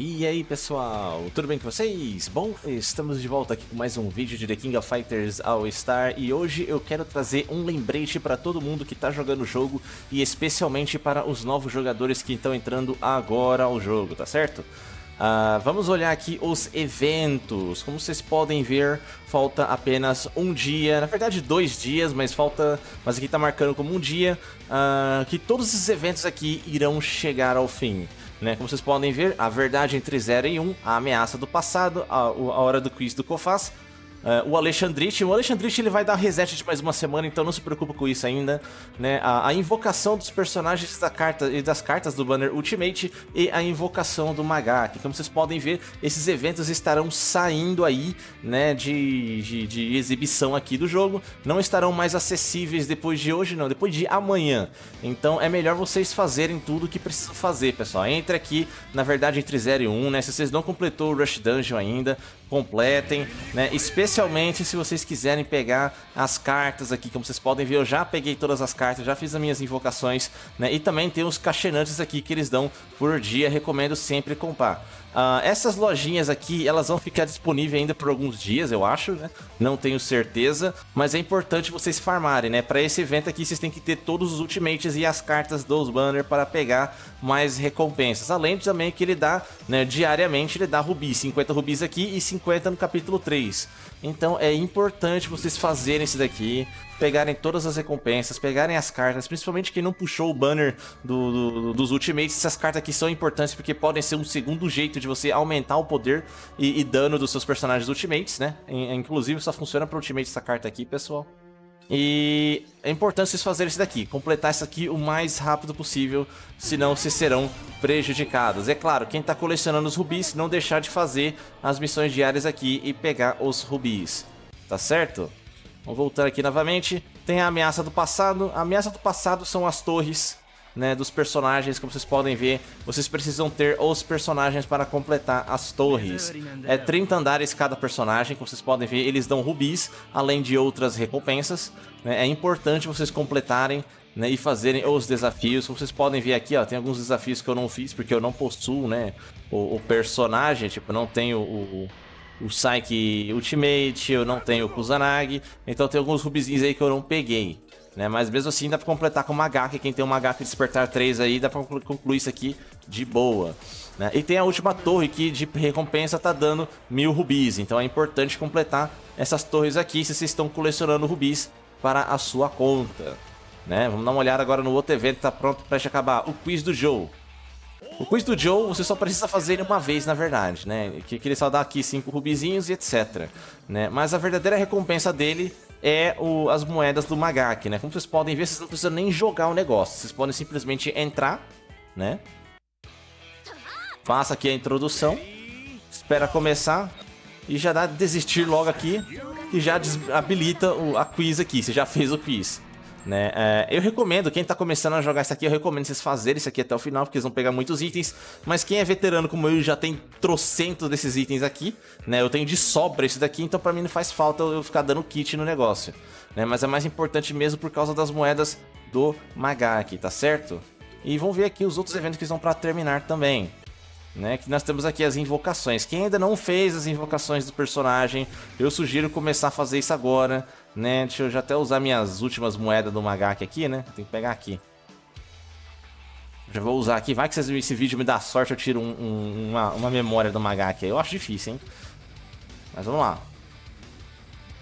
E aí pessoal, tudo bem com vocês? Bom, estamos de volta aqui com mais um vídeo de The King of Fighters All Star e hoje eu quero trazer um lembrete para todo mundo que está jogando o jogo e especialmente para os novos jogadores que estão entrando agora ao jogo, tá certo? Uh, vamos olhar aqui os eventos. Como vocês podem ver, falta apenas um dia, na verdade dois dias, mas falta, mas aqui está marcando como um dia, uh, que todos esses eventos aqui irão chegar ao fim. Né? Como vocês podem ver, a verdade entre 0 e 1, um, a ameaça do passado, a, a hora do quiz do Kofaz, Uh, o Alexandrite, o Alexandrite ele vai dar reset de mais uma semana, então não se preocupe com isso ainda, né? A, a, invocação dos personagens da carta e das cartas do banner Ultimate e a invocação do Magak. Como vocês podem ver, esses eventos estarão saindo aí, né, de, de, de, exibição aqui do jogo. Não estarão mais acessíveis depois de hoje, não, depois de amanhã. Então é melhor vocês fazerem tudo o que precisam fazer, pessoal. Entre aqui, na verdade, entre 0 e 1, um, né? Se vocês não completou o Rush Dungeon ainda, completem, né? Especialmente se vocês quiserem pegar as cartas aqui, como vocês podem ver, eu já peguei todas as cartas, já fiz as minhas invocações, né? E também tem os caixinantes aqui que eles dão por dia, recomendo sempre comprar. Uh, essas lojinhas aqui, elas vão ficar disponíveis ainda por alguns dias, eu acho, né? Não tenho certeza, mas é importante vocês farmarem, né? Para esse evento aqui, vocês têm que ter todos os ultimates e as cartas dos banners para pegar mais recompensas. Além também que ele dá, né, diariamente, ele dá rubis, 50 rubis aqui e 50 no capítulo 3. Então é importante vocês fazerem isso daqui, pegarem todas as recompensas, pegarem as cartas, principalmente quem não puxou o banner do, do, dos Ultimates, essas cartas aqui são importantes porque podem ser um segundo jeito de você aumentar o poder e, e dano dos seus personagens Ultimates, né? Inclusive só funciona para Ultimate essa carta aqui, pessoal. E é importante vocês fazerem isso daqui, completar isso aqui o mais rápido possível, senão vocês serão prejudicados. É claro, quem está colecionando os rubis, não deixar de fazer as missões diárias aqui e pegar os rubis, tá certo? Vamos voltar aqui novamente. Tem a ameaça do passado. A ameaça do passado são as torres né, dos personagens, como vocês podem ver, vocês precisam ter os personagens para completar as torres. É 30 andares cada personagem, como vocês podem ver, eles dão rubis, além de outras recompensas. Né? É importante vocês completarem né, e fazerem os desafios. Como vocês podem ver aqui, ó, tem alguns desafios que eu não fiz, porque eu não possuo né, o, o personagem, tipo, não tenho o, o Psyche Ultimate, eu não tenho o Kusanagi, então tem alguns rubizinhos aí que eu não peguei. Né? Mas mesmo assim dá pra completar com uma que quem tem uma HK Despertar 3 aí, dá pra concluir isso aqui de boa. Né? E tem a última torre que de recompensa tá dando mil rubis, então é importante completar essas torres aqui se vocês estão colecionando rubis para a sua conta. Né? Vamos dar uma olhada agora no outro evento que tá pronto para acabar, o Quiz do Joe. O quiz do Joe, você só precisa fazer ele uma vez, na verdade, né? Que, que ele só dá aqui cinco rubizinhos e etc. Né? Mas a verdadeira recompensa dele é o, as moedas do Magak, né? Como vocês podem ver, vocês não precisam nem jogar o negócio. Vocês podem simplesmente entrar, né? Faça aqui a introdução. Espera começar. E já dá desistir logo aqui. Que já habilita o, a quiz aqui. Você já fez o quiz. Né? É, eu recomendo, quem tá começando a jogar isso aqui, eu recomendo vocês fazerem isso aqui até o final, porque eles vão pegar muitos itens. Mas quem é veterano como eu já tem trocentos desses itens aqui, né? Eu tenho de sobra esse daqui, então pra mim não faz falta eu ficar dando kit no negócio. Né? Mas é mais importante mesmo por causa das moedas do Magaki, tá certo? E vamos ver aqui os outros eventos que estão para terminar também. Né, que nós temos aqui as invocações. Quem ainda não fez as invocações do personagem, eu sugiro começar a fazer isso agora né? Deixa eu já até usar minhas últimas moedas do Magak aqui, né? Tem que pegar aqui. Já vou usar aqui. Vai que esse vídeo me dá sorte, eu tiro um, um, uma, uma memória do Magak aí. Eu acho difícil, hein? Mas vamos lá.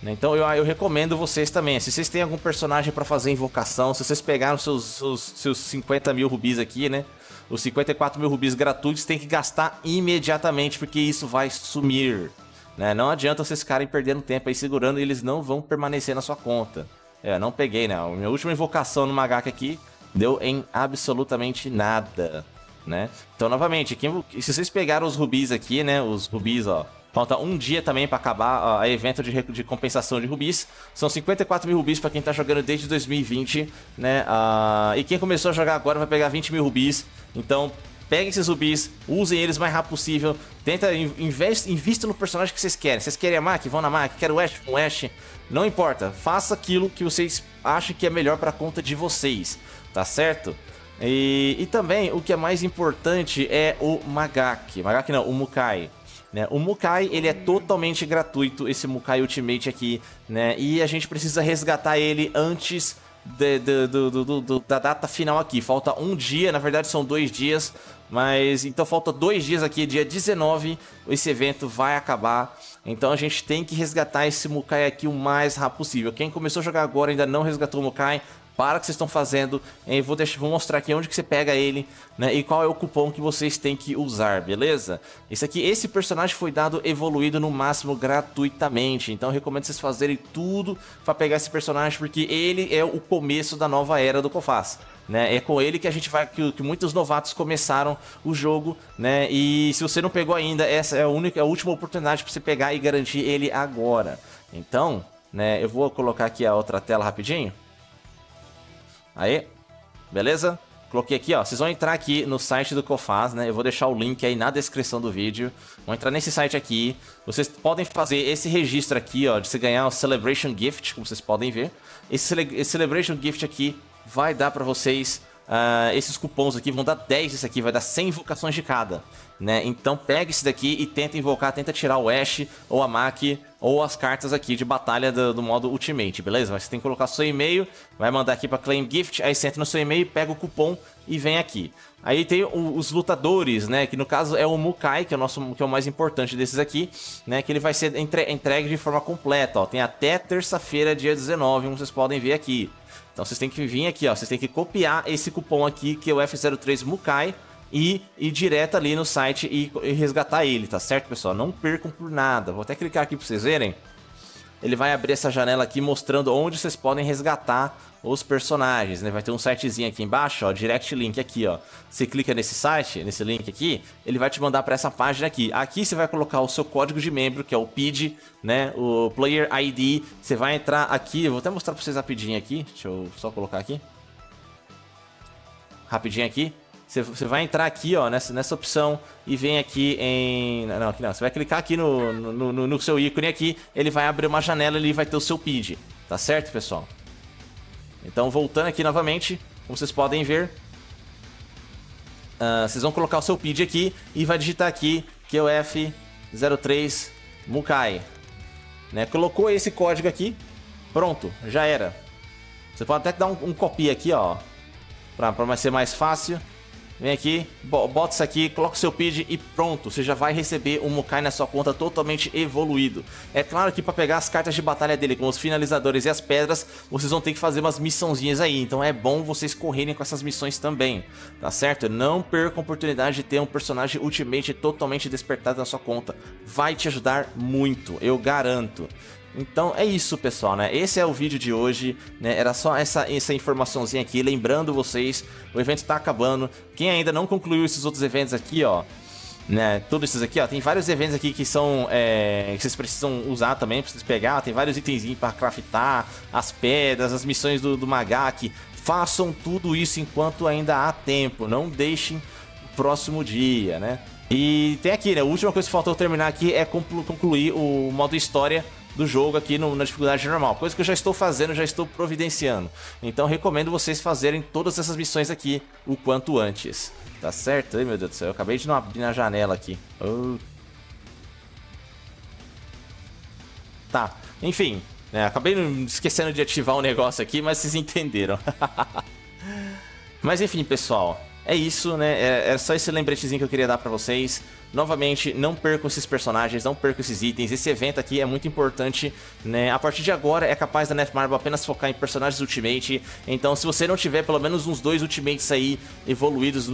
Então eu, eu recomendo vocês também. Se vocês têm algum personagem para fazer invocação, se vocês pegaram seus, seus, seus 50 mil rubis aqui, né? Os 54 mil rubis gratuitos, tem que gastar imediatamente, porque isso vai sumir. Né? Não adianta vocês ficarem perdendo tempo aí segurando e eles não vão permanecer na sua conta. É, não peguei, né? A minha última invocação no Magak aqui deu em absolutamente nada, né? Então, novamente, se vocês pegaram os rubis aqui, né? Os rubis, ó. Falta um dia também para acabar a evento de, de, compensação de rubis. São 54 mil rubis para quem tá jogando desde 2020, né? Uh, e quem começou a jogar agora vai pegar 20 mil rubis. Então, Peguem esses rubis, usem eles o mais rápido possível. Tenta, investe, invista no personagem que vocês querem. Vocês querem a Mac? Vão na Mac. Quero o Ash? Com o Ash. Não importa. Faça aquilo que vocês acham que é melhor para conta de vocês. Tá certo? E, e também, o que é mais importante é o Magak. Magak não, o Mukai. Né? O Mukai, ele é totalmente gratuito, esse Mukai Ultimate aqui, né? E a gente precisa resgatar ele antes de, de, de, da data final aqui. Falta um dia, na verdade são dois dias, mas então falta dois dias aqui, dia 19, esse evento vai acabar. Então a gente tem que resgatar esse Mukai aqui o mais rápido possível. Quem começou a jogar agora ainda não resgatou o Mukai, para que vocês estão fazendo. Eu vou, deixar, vou mostrar aqui onde que você pega ele, né? E qual é o cupom que vocês têm que usar, beleza? Esse aqui, esse personagem foi dado evoluído no máximo gratuitamente. Então recomendo vocês fazerem tudo para pegar esse personagem, porque ele é o começo da nova era do Kofaz. Né? É com ele que a gente vai que, que, muitos novatos começaram o jogo, né? E se você não pegou ainda, essa é a única, a última oportunidade para você pegar e garantir ele agora. Então, né? Eu vou colocar aqui a outra tela rapidinho. Aí, beleza? Coloquei aqui, ó. Vocês vão entrar aqui no site do Cofaz, né? Eu vou deixar o link aí na descrição do vídeo. Vão entrar nesse site aqui. Vocês podem fazer esse registro aqui, ó, de você ganhar o Celebration Gift, como vocês podem ver. Esse, esse Celebration Gift aqui vai dar para vocês Uh, esses cupons aqui vão dar 10 isso aqui, vai dar 100 invocações de cada, né? Então pega esse daqui e tenta invocar, tenta tirar o Ash ou a Mac ou as cartas aqui de batalha do, do modo Ultimate, beleza? Você tem que colocar seu e-mail, vai mandar aqui para Claim Gift, aí você entra no seu e-mail, pega o cupom e vem aqui. Aí tem o, os lutadores, né? Que no caso é o Mukai, que é o nosso que é o mais importante desses aqui, né? Que ele vai ser entre, entregue de forma completa, ó. Tem até terça-feira, dia 19, como vocês podem ver aqui. Então vocês têm que vir aqui, ó. Vocês têm que copiar esse cupom aqui, que é o F03 Mukai, e ir direto ali no site e, e resgatar ele, tá certo, pessoal? Não percam por nada. Vou até clicar aqui para vocês verem ele vai abrir essa janela aqui mostrando onde vocês podem resgatar os personagens, né? Vai ter um sitezinho aqui embaixo, ó, direct link aqui, ó. Você clica nesse site, nesse link aqui, ele vai te mandar para essa página aqui. Aqui você vai colocar o seu código de membro, que é o PID, né? O Player ID. Você vai entrar aqui, eu vou até mostrar para vocês rapidinho aqui. Deixa eu só colocar aqui. Rapidinho aqui. Você, vai entrar aqui, ó, nessa, nessa opção e vem aqui em... Não, aqui não. Você vai clicar aqui no, no, no, no seu ícone aqui, ele vai abrir uma janela e ele vai ter o seu PID. Tá certo, pessoal? Então, voltando aqui novamente, como vocês podem ver, uh, vocês vão colocar o seu PID aqui e vai digitar aqui que é o F03 Mukai. Né? Colocou esse código aqui, pronto, já era. Você pode até dar um, um copy aqui, ó, para ser mais fácil. Vem aqui, bota isso aqui, coloca o seu PID e pronto, você já vai receber um Mukai na sua conta totalmente evoluído. É claro que para pegar as cartas de batalha dele, com os finalizadores e as pedras, vocês vão ter que fazer umas missãozinhas aí, então é bom vocês correrem com essas missões também, tá certo? Não perca a oportunidade de ter um personagem Ultimate totalmente despertado na sua conta, vai te ajudar muito, eu garanto. Então é isso, pessoal, né? Esse é o vídeo de hoje, né? Era só essa, essa informaçãozinha aqui, lembrando vocês, o evento tá acabando. Quem ainda não concluiu esses outros eventos aqui, ó, né? Todos esses aqui, ó, tem vários eventos aqui que são é, que vocês precisam usar também, pra vocês pegar. Tem vários itenzinhos para craftar, as pedras, as missões do, do Magak. Façam tudo isso enquanto ainda há tempo. Não deixem o próximo dia, né? E tem aqui, né? A última coisa que faltou terminar aqui é concluir o modo história do jogo aqui no, na dificuldade normal. Coisa que eu já estou fazendo, já estou providenciando. Então recomendo vocês fazerem todas essas missões aqui o quanto antes. Tá certo? Ai meu Deus do céu, eu acabei de não abrir na janela aqui. Oh. Tá, enfim, né, acabei esquecendo de ativar o um negócio aqui, mas vocês entenderam. mas enfim, pessoal, é isso, né? É, é, só esse lembretezinho que eu queria dar pra vocês. Novamente, não percam esses personagens, não percam esses itens. Esse evento aqui é muito importante, né? A partir de agora é capaz da Netmarble apenas focar em personagens Ultimate. Então, se você não tiver pelo menos uns dois Ultimates aí evoluídos,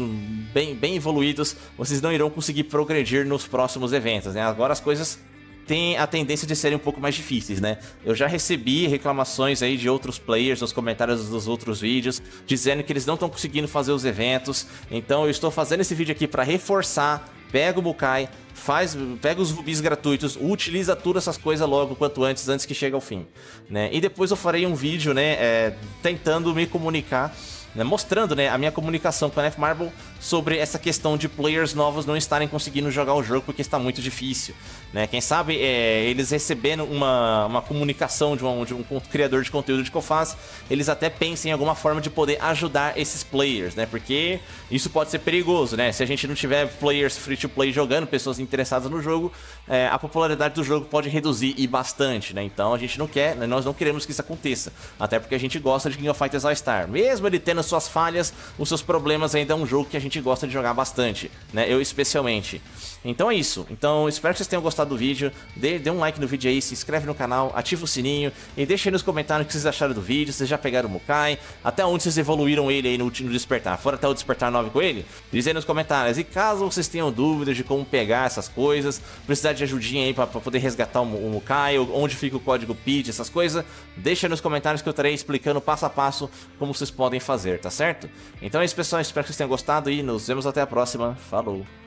bem, bem evoluídos, vocês não irão conseguir progredir nos próximos eventos, né? Agora as coisas tem a tendência de serem um pouco mais difíceis, né? Eu já recebi reclamações aí de outros players nos comentários dos outros vídeos, dizendo que eles não estão conseguindo fazer os eventos. Então eu estou fazendo esse vídeo aqui para reforçar. Pega o Bukai, faz, pega os rubis gratuitos, utiliza todas essas coisas logo quanto antes, antes que chegue ao fim, né? E depois eu farei um vídeo, né, é, tentando me comunicar né, mostrando né, a minha comunicação com a Netmarble sobre essa questão de players novos não estarem conseguindo jogar o jogo porque está muito difícil. Né? Quem sabe é, eles recebendo uma, uma comunicação de um, de um criador de conteúdo de Cofaz, eles até pensem em alguma forma de poder ajudar esses players, né? Porque isso pode ser perigoso, né? Se a gente não tiver players free to play jogando, pessoas interessadas no jogo, é, a popularidade do jogo pode reduzir e bastante, né? Então a gente não quer, né? nós não queremos que isso aconteça. Até porque a gente gosta de King of Fighters All Star. Mesmo ele tendo suas falhas, os seus problemas, ainda é um jogo que a gente gosta de jogar bastante, né? Eu especialmente. Então é isso. Então espero que vocês tenham gostado do vídeo. Dê, dê um like no vídeo aí, se inscreve no canal, ativa o sininho e deixa aí nos comentários o que vocês acharam do vídeo. Vocês já pegaram o Mukai, até onde vocês evoluíram ele aí no, no despertar. Foram até o despertar 9 com ele? Diz aí nos comentários. E caso vocês tenham dúvidas de como pegar essas coisas, precisar de ajudinha aí pra, pra poder resgatar o, o Mukai, onde fica o código PID, essas coisas, deixa aí nos comentários que eu estarei explicando passo a passo como vocês podem fazer, tá certo? Então é isso pessoal, espero que vocês tenham gostado e nos vemos até a próxima. Falou!